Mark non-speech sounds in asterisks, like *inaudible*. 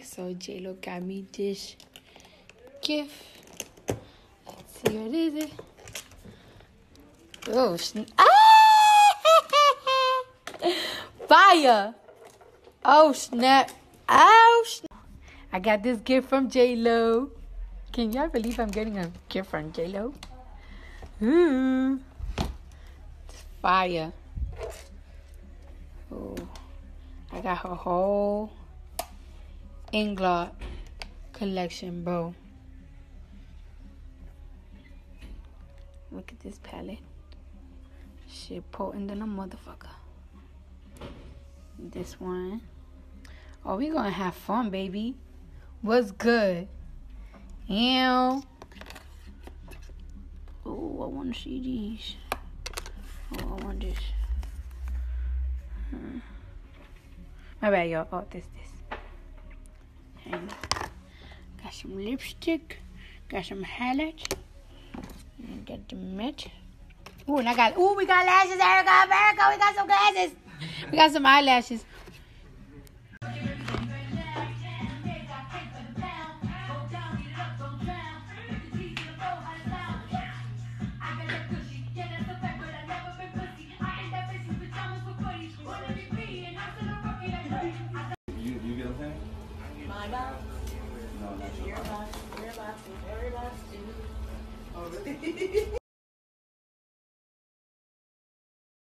So J Lo got me this gift. Let's see what is it. Oh, sn- ah! *laughs* fire! Oh snap! Oh snap! I got this gift from J Lo. Can y'all believe I'm getting a gift from J Lo? Ooh, it's fire! Oh, I got her whole Inglot collection, bro. Look at this palette. Shit potent than a motherfucker. This one. Oh, we gonna have fun, baby. What's good? Ew. Oh, I wanna see these. Oh, I want this. Hmm. My bad, y'all. Oh, this, this. Got some lipstick. Got some highlight, And got the matte. Ooh, and I got, ooh, we got lashes, Erica, America. We got some glasses. We got some eyelashes. My box, No, not your box. your box, every box too. Oh, really? *laughs*